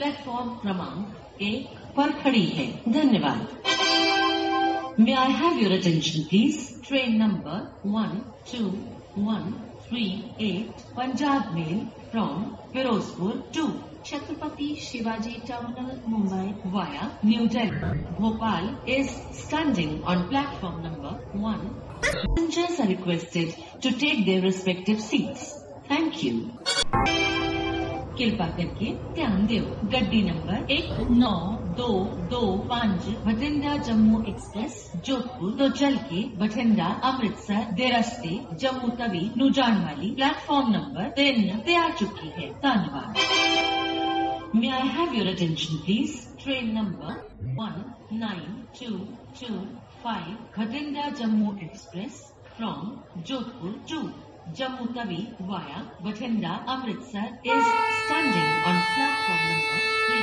Platform क्रमांक एक पर खड़ी है धन्यवाद May I have your attention please? Train number 12138 Punjab Mail from Firozpur to Chhatrapati Shivaji Terminal Mumbai via New Delhi. Bhopal is standing on platform number 1. Passengers are requested to take their respective seats. Thank you. कृपा करके ध्यान दो गड्डी नंबर एक नौ दो दो पाँच, बठिंडा जम्मू एक्सप्रेस, जोधपुर। तो चल के बठिंडा, अमृतसर दे रस्ते जम्मू तवी नुजान वाली प्लेटफॉर्म नंबर तीन तैयार चुकी है। धन्यवाद। May I have your attention please train number one nine two two five Bathinda Jammu Express from Jodhpur to Jammu Tawi via Bathinda Amritsar is standing on platform number 3.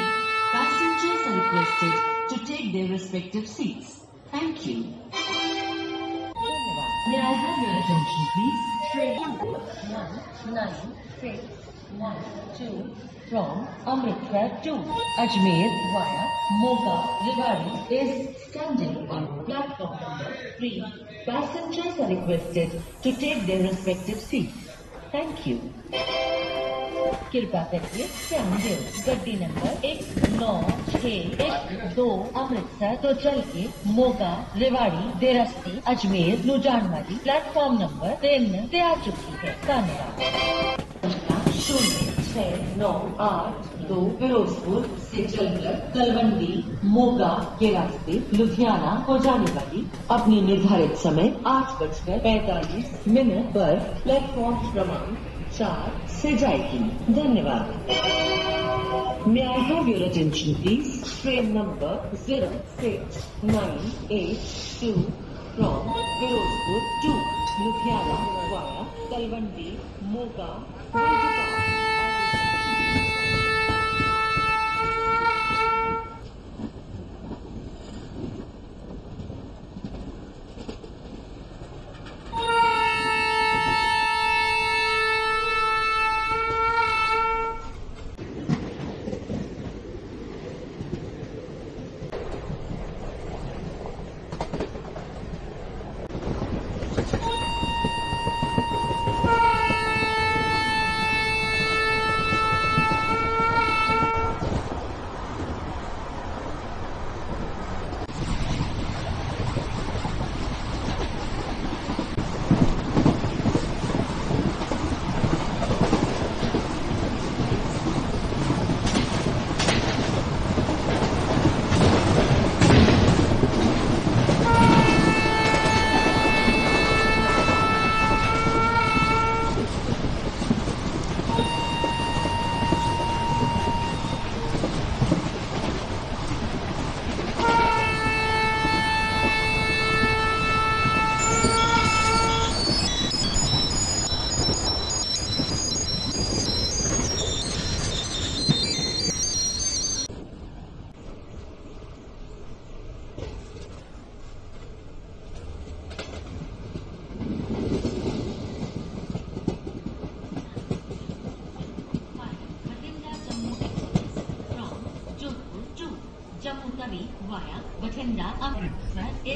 Passengers are requested to take their respective seats. Thank you. May I have your attention, please? Train 193 to from Amritsar to Ajmer via Moga Rewari is standing on platform number 3. Passengers are requested to take their respective seats. Thank you. कृपा करके चंद गड्डी नंबर एक नौ छ एक दो अमृतसर तो चल के मोगा रेवाड़ी देरस्ती अजमेर लुजानवाली प्लेटफॉर्म नंबर तीन से आ चुकी है धन्यवाद शून्य छह नौ आठ दो फिरोजपुर से चलकर तलवंडी मोगा के रास्ते लुधियाना को जाने वाली अपनी निर्धारित समय आठ बजकर पैतालीस मिनट पर प्लेटफॉर्म क्रमांक चार से जाएगी धन्यवाद May I have your attention please? Train number 06982 from Firozpur to Ludhiana via Talwandi, Moga, 然后你走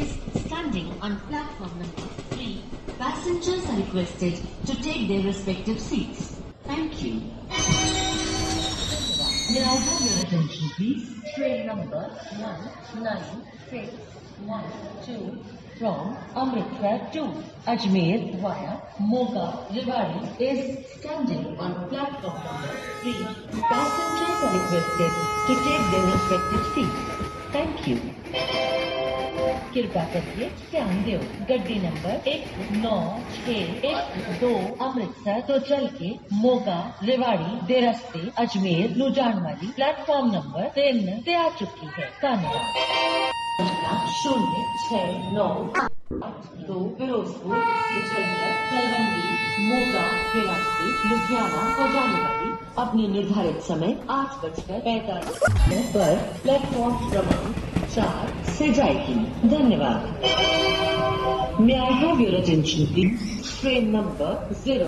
is standing on platform number 3. Passengers are requested to take their respective seats. Thank you. May I have your attention please? Train number 19612 from Amritsar to Ajmer via Moga Rewari is standing on platform number 3. Passengers are requested to take their respective seats. Thank you. कृपा करके ध्यान दो गड्डी नंबर एक नौ छह एक दो अमृतसर तो चल के मोगा, रेवाड़ी देरस्ते अजमेर नुजान वाली प्लेटफॉर्म नंबर तीन ऐसी आ चुकी है। धन्यवाद। शून्य छह नौ दो फिरोजपुर तलवंडी, मोगा रेवाड़ी लुधियाना और जाने वाली अपने निर्धारित समय आठ बजकर पैंतालीस पर प्लेटफॉर्म क्रमांक चार से जाएगी धन्यवाद may I have your attention number zero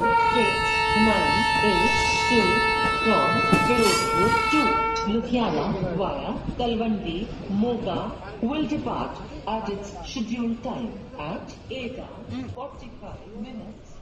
Ludhiana via Talwandi Moga will depart at its scheduled time at eight forty five minute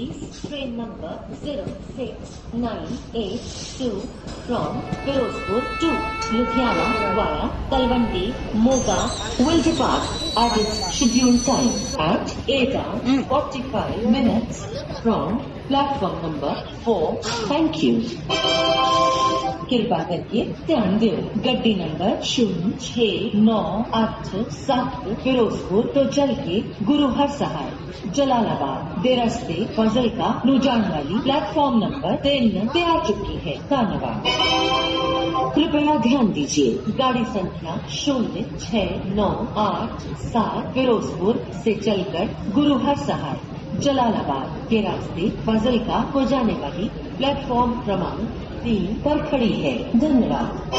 Ladies, train number 06982 from Firozpur to Ludhiana via Talwandi, Moga will depart at its scheduled time at eight hour forty five minutes from platform number 4. Thank you. कृपा करके ध्यान दो गड्डी number शून्य छह नौ आठ सात फिरोजपुर तो चल के गुरु हर सहाय जलालाबाद, देर फजल का नुजान वाली प्लेटफॉर्म नंबर तीन पे आ चुकी है। धन्यवाद। कृपया ध्यान दीजिए, गाड़ी संख्या शून्य छः नौ, आठ, सात, फिरोजपुर से चलकर गुरु हर सहाय जलालाबाद के रास्ते फजल का हो जाने वाली प्लेटफॉर्म क्रमांक तीन पर खड़ी है। धन्यवाद।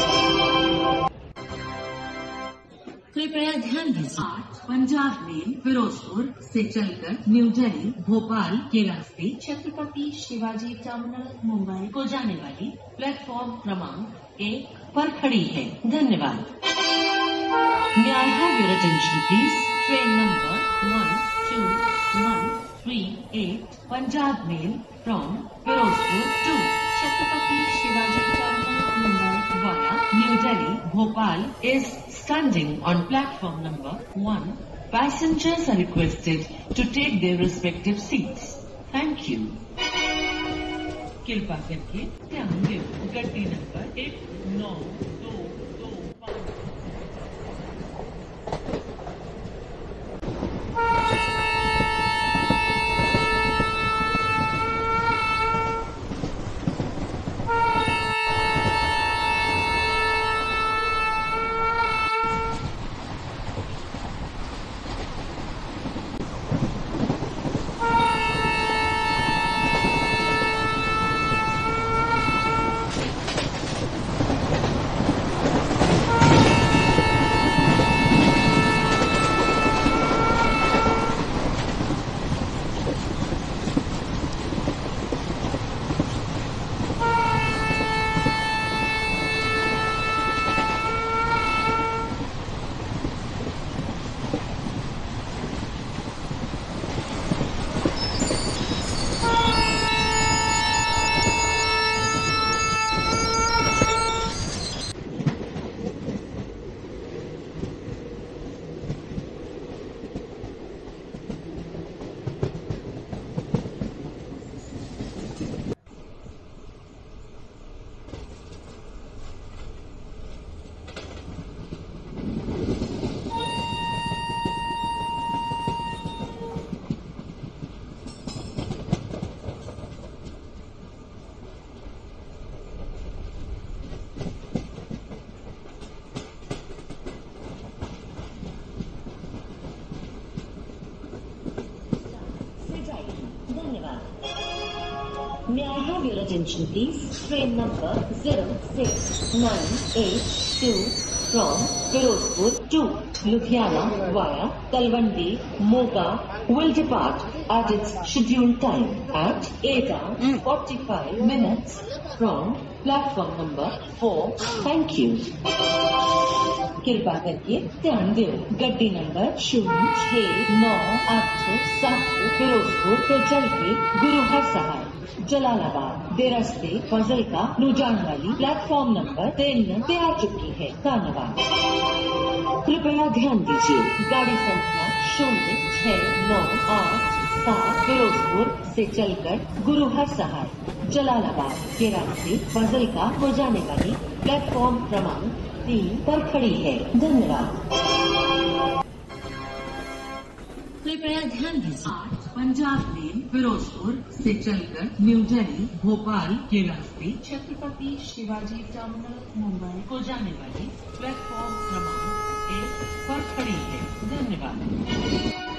कृपया ध्यान दीजिए। आठ पंजाब मेल फिरोजपुर से चलकर न्यू दिल्ली, भोपाल के रास्ते छत्रपति शिवाजी टर्मिनल, मुंबई को जाने वाली प्लेटफॉर्म क्रमांक एक पर खड़ी है। धन्यवाद। please? Train number one two one three eight Punjab Mail from Firozpur to Chhatrapati Shivaji Terminal, Mumbai via New Delhi, Bhopal is standing on platform number one. Passengers are requested to take their respective seats. Thank you. कृपा करके ध्यान दें गड्डी नंबर एक नौ your attention please? Train number 0698 from Firozpur to Ludhiana via Talwandi, Moga will depart at its scheduled time at 8 hours 45 minutes from platform number 4. Thank you. कृपा करके ध्यान दो। गड्डी नंबर शून्य छः नौ अठ सात फिरोजपुर तो चल के गुरु हर सहाय। जलालाबाद दे रस्ते फजलका नु जाने वाली प्लेटफॉर्म नंबर तीन पे आ चुकी है। धन्यवाद। कृपया ध्यान दीजिए। गाड़ी संख्या शून्य छः नौ आठ सात फिरोजपुर से चलकर गुरु हर सहाय जलालाबाद के रास्ते फजल का हो जाने वाली प्लेटफॉर्म क्रमांक तीन पर खड़ी है। धन्यवाद। कृपया ध्यान दीजिए पंजाब मेल फिरोजपुर से चलकर न्यू दिल्ली, भोपाल के रास्ते छत्रपति शिवाजी टर्मिनल, मुंबई को जाने वाली प्लेटफॉर्म क्रमांक एक पर खड़ी है। धन्यवाद।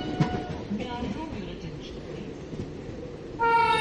Ah!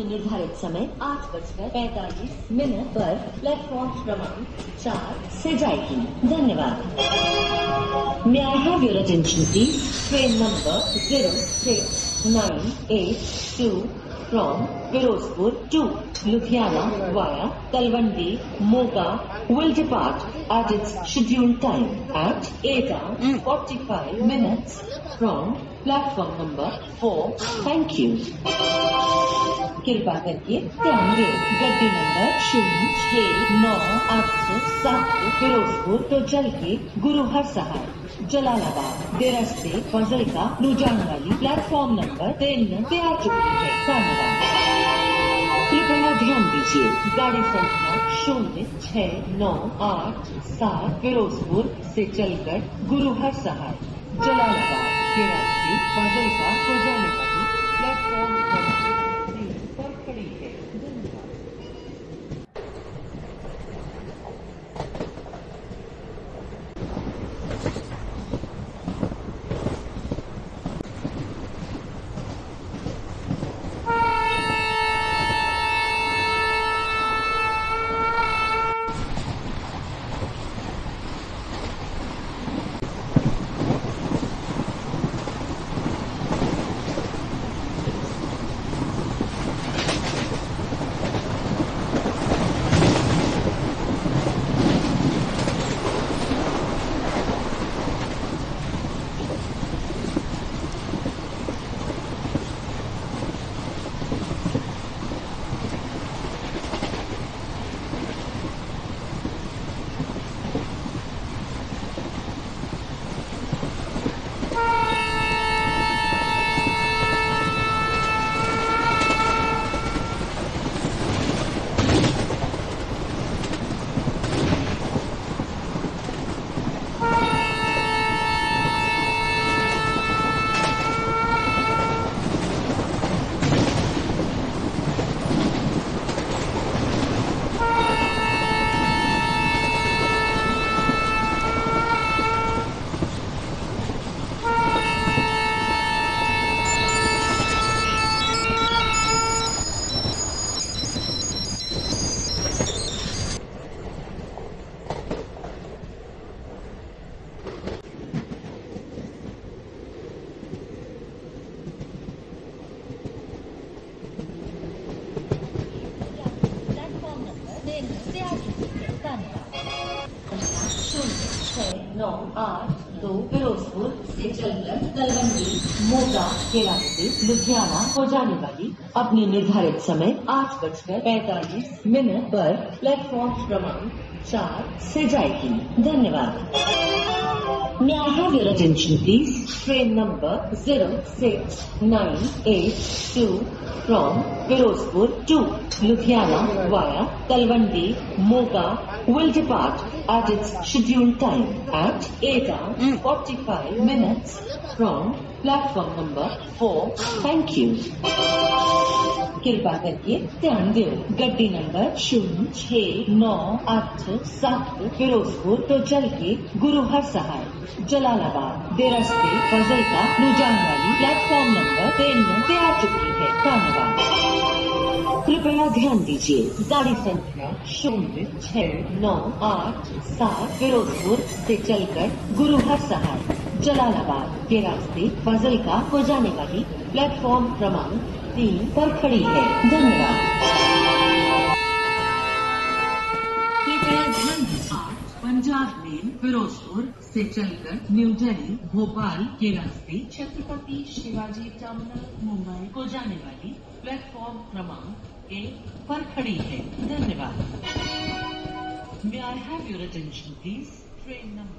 में निर्धारित समय आठ बजकर पैतालीस मिनट पर प्लेटफॉर्म क्रमांक चार ऐसी जाएगी। धन्यवाद। न्याय आई की train number zero six nine eight two from Firozpur to Ludhiana via Talwandi, Moga will depart at its scheduled time at 8 hours 45 minutes from platform number 4. Thank you. कृपा करके ध्यान दें गड्डी नंबर शून्य छः नौ आठ सात फिरोजपुर तो चल के गुरु हर सहाय जलालाबाद दे रस्ते फजलका नु जाने वाली प्लेटफॉर्म नंबर तीन पे आ चुकी है धन्यवाद ध्यान दीजिए। गाड़ी संख्या शून्य छः नौ, आठ, सात, फिरोजपुर से चलकर गुरुहर सहाय जलालाबाद के रास्ते फजलका को जाने वाली प्लेटफॉर्म लुधियाना हो जाने वाली अपने निर्धारित समय आठ बजकर पैतालीस मिनट पर प्लेटफॉर्म क्रमांक चार से जाएगी धन्यवाद May I have your attention, please? Train number 06982 from Firozpur to Ludhiana via Talwandi Moga will depart at its schedule time at eight forty five minutes from platform number four thank you कृपा करके ध्यान दो। गड्डी number शून्य छ नौ अठ सात फिरोजपुर तो चल के गुरु हर सहाय जलालाबाद बेरस्ते फजल का रुझान वाली प्लेटफॉर्म नंबर तेन में तैयार चुकी है। धन्यवाद। कृपया ध्यान दीजिए। गाड़ी संख्या शून्य छः नौ, आठ, सात, फिरोजपुर से चलकर गुरु हर सहाय जलालाबाद के रास्ते फजल का हो जाने वाली प्लेटफॉर्म क्रमांक तीन पर खड़ी है। धन्यवाद। कृपया ध्यान पंजाब मेल, फिरोजपुर से चलकर न्यू दिल्ली, भोपाल के रास्ते छत्रपति शिवाजी टर्मिनल, मुंबई को जाने वाली प्लेटफॉर्म क्रमांक एक पर खड़ी है। धन्यवाद। May I have your attention please train number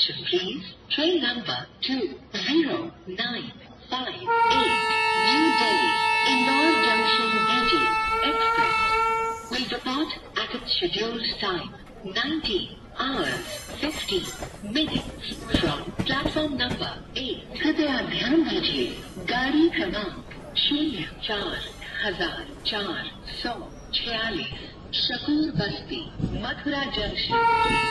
Have your attention please train number two zero nine five eight new Delhi Indore junction AG express will depart at its scheduled time, 19 hours 50 minutes from platform number 8. कृपया ध्यान दीजिए गाड़ी क्रमांक शून्य चार हजार चार सौ छियालीस शकूर बस्ती मथुरा जंक्शन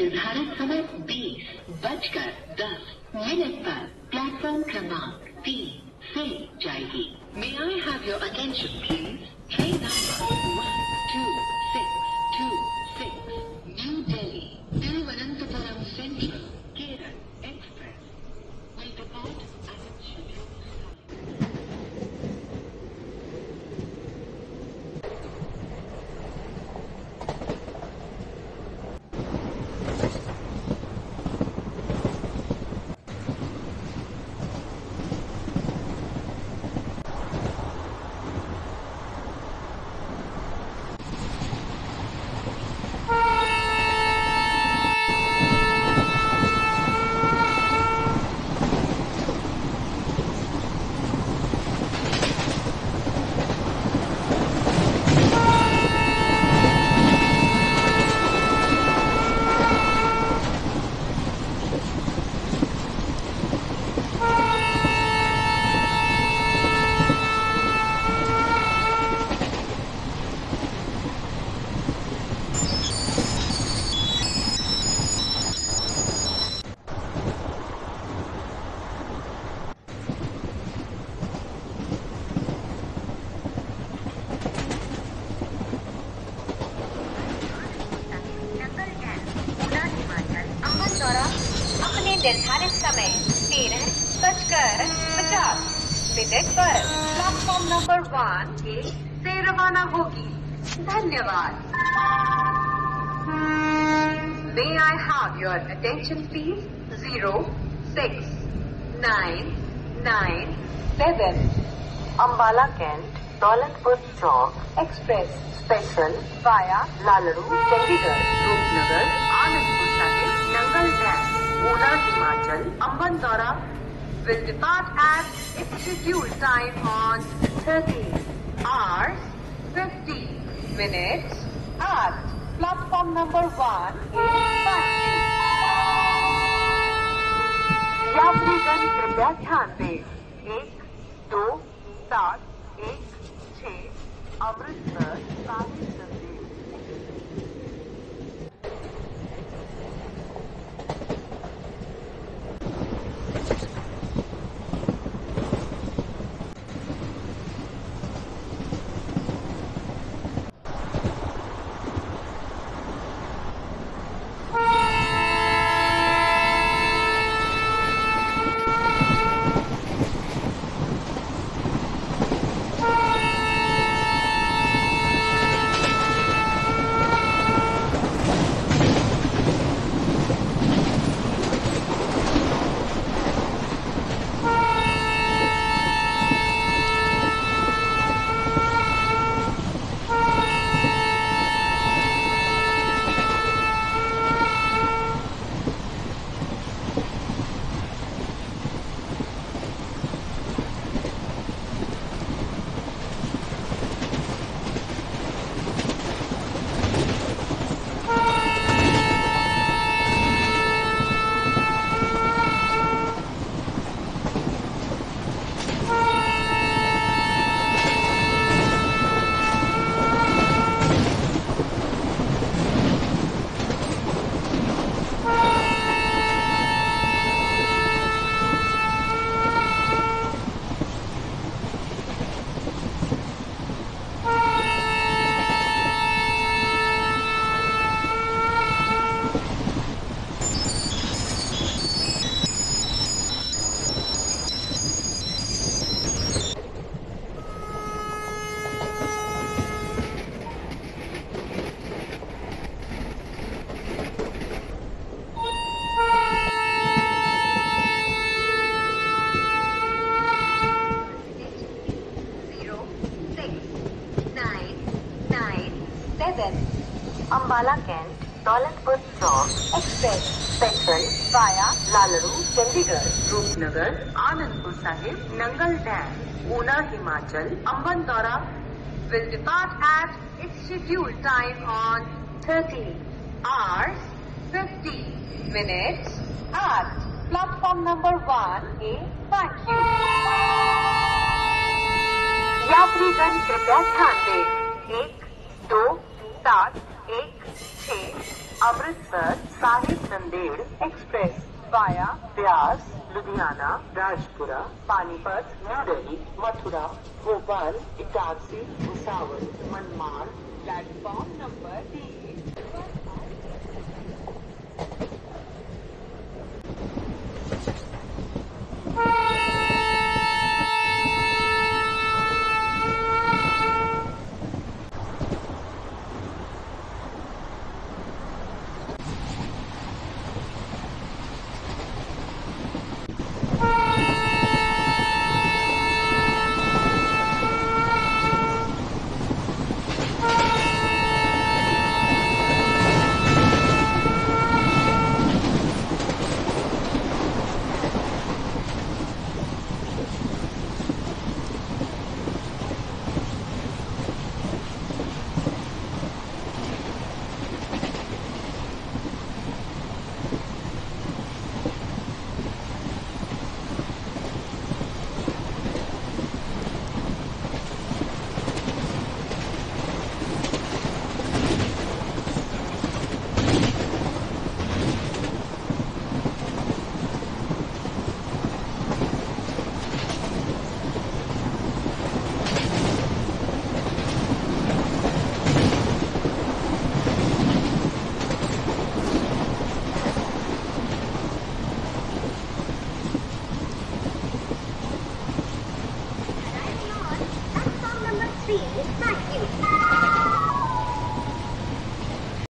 निर्धारित समय बीस बजकर दस मिनट पर प्लेटफॉर्म क्रमांक तीन से जाएगी। May I have your attention please train number one two six two six New Delhi Thiruvananthapuram Central Kerala Express will depart at its scheduled time. अमन द्वारा अपने निर्धारित समय तेरह बजकर पचास मिनट पर प्लेटफॉर्म नंबर वन के से रवाना होगी धन्यवाद may I have your attention please zero six nine nine seven cantt Daulatpur Chowk express special via Lalru Chandigarh Rupnagar Anandpur Sahib Nangal dam Una Himachal अम्बनदौरा will depart at its scheduled time on 30 hours 50 minutes at platform number 1 यात्रीगण कृपया ध्यान दें एक दो सात एक छः Amritsar Rupnagar, Anandpur Sahib, Nangal Dam, Una Himachal Amb Andaura will depart at its scheduled time on 30 hours 50 minutes at platform number 1 A. Thank you. यात्रीगण कृपया ध्यान दें एक, दो, सात, एक छः Amritsar Sahib Nanded Express via, Beas, Ludhiana, Rajpura, Panipat, New Delhi, Mathura, Bhopal, Itarsi, Bhusawal, Manmad, platform number तीन।